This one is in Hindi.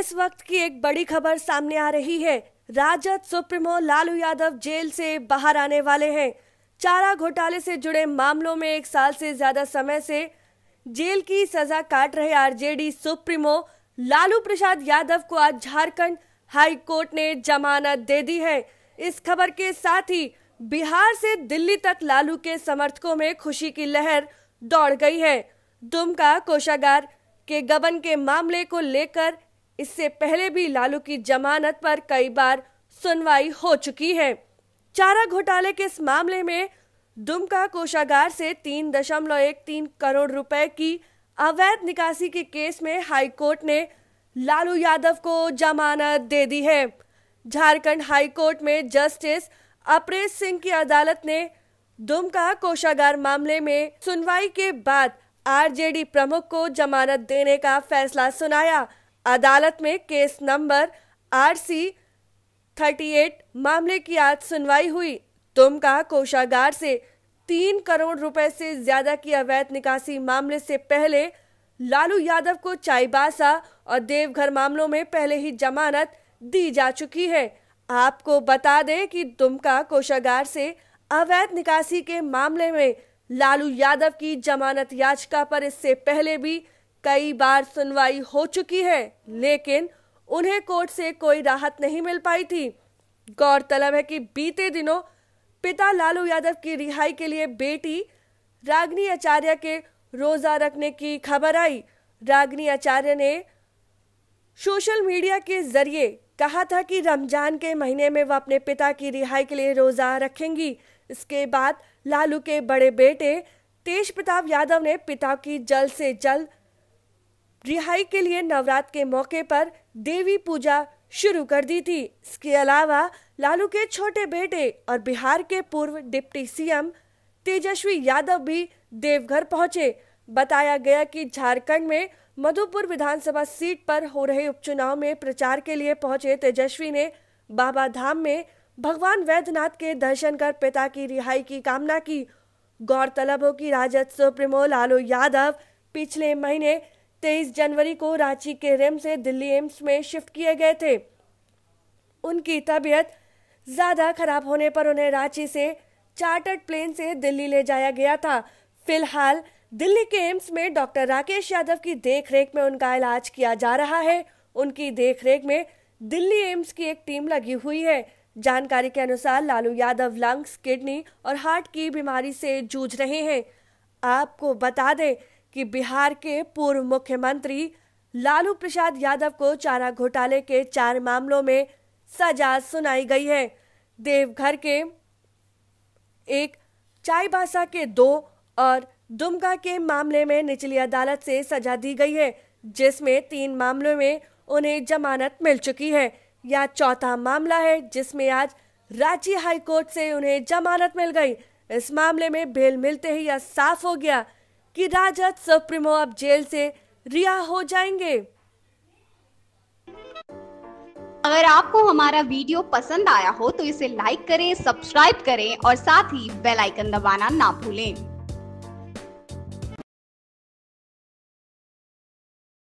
इस वक्त की एक बड़ी खबर सामने आ रही है। राजद सुप्रीमो लालू यादव जेल से बाहर आने वाले हैं। चारा घोटाले से जुड़े मामलों में एक साल से ज़्यादा समय से जेल की सजा काट रहे आरजेडी सुप्रीमो लालू प्रसाद यादव को आज झारखंड हाई कोर्ट ने जमानत दे दी है। इस खबर के साथ ही बिहार से दिल्ली तक लालू के समर्थकों में खुशी की लहर दौड़ गई है। दुमका कोषागार के गबन के मामले को लेकर इससे पहले भी लालू की जमानत पर कई बार सुनवाई हो चुकी है। चारा घोटाले के इस मामले में दुमका कोषागार से तीन दशमलव एक तीन करोड़ रुपए की अवैध निकासी के केस में हाईकोर्ट ने लालू यादव को जमानत दे दी है। झारखंड हाईकोर्ट में जस्टिस अपरेश सिंह की अदालत ने दुमका कोषागार मामले में सुनवाई के बाद आरजेडी प्रमुख को जमानत देने का फैसला सुनाया। अदालत में case number R C thirty eight मामले की आज सुनवाई हुई। दुमका कोषागार से तीन करोड़ रुपए से ज़्यादा की अवैध निकासी मामले से पहले लालू यादव को चाईबासा और देवघर मामलों में पहले ही जमानत दी जा चुकी है। आपको बता दें कि दुमका कोषागार से अवैध निकासी के मामले में लालू यादव की जमानत याचिका पर इससे पहले भी कई बार सुनवाई हो चुकी है, लेकिन उन्हें कोर्ट से कोई राहत नहीं मिल पाई थी। गौरतलब है कि बीते दिनों पिता लालू यादव की रिहाई के लिए बेटी रागनी आचार्य के रोजा रखने की खबर आई। रागनी आचार्य ने सोशल मीडिया के ज़रिए कहा था कि रमज़ान के महीने में वह अपने पिता की रिहाई के लिए रोजा रखेंगी। इसके बाद लालू के बड़े बेटे तेज प्रताप यादव ने पिता की जल्द से जल्द रिहाई के लिए नवरात्र के मौके पर देवी पूजा शुरू कर दी थी। इसके अलावा लालू के छोटे बेटे और बिहार के पूर्व डिप्टी सीएम तेजस्वी यादव भी देवघर पहुँचे। बताया गया कि झारखंड में मधुपुर विधानसभा सीट पर हो रहे उपचुनाव में प्रचार के लिए पहुँचे तेजस्वी ने बाबा धाम में भगवान वैद्यनाथ के दर्शन कर पिता की रिहाई की कामना की। गौरतलब हो कि राजद सुप्रीमो लालू यादव पिछले महीने 23 जनवरी को रांची के रिम से दिल्ली एम्स में शिफ्ट किए गए थे। उनकी तबीयत ज़्यादा खराब होने पर उन्हें रांची से चार्टर्ड प्लेन से दिल्ली ले जाया गया था। फ़िलहाल दिल्ली के एम्स में डॉक्टर राकेश यादव की देखरेख में उनका इलाज किया जा रहा है। उनकी देखरेख में दिल्ली एम्स की एक टीम लगी हुई है। जानकारी के अनुसार लालू यादव लंग्स, किडनी और हार्ट की बीमारी से जूझ रहे हैं। आपको बता दें कि बिहार के पूर्व मुख्यमंत्री लालू प्रसाद यादव को चारा घोटाले के चार मामलों में सजा सुनाई गई है। देवघर के एक, चाईबासा के दो और दुमका के मामले में निचली अदालत से सजा दी गई है, जिसमें तीन मामलों में उन्हें जमानत मिल चुकी है। यह चौथा मामला है, जिसमें आज रांची हाईकोर्ट से उन्हें जमानत मिल गई। इस मामले में बेल मिलते ही यह साफ़ हो गया कि राजद सुप्रीमो अब जेल से रिहा हो जाएँगे। अगर आपको हमारा वीडियो पसंद आया हो तो इसे लाइक करें सब्सक्राइब करें और साथ ही बेल आइकन दबाना ना भूलें।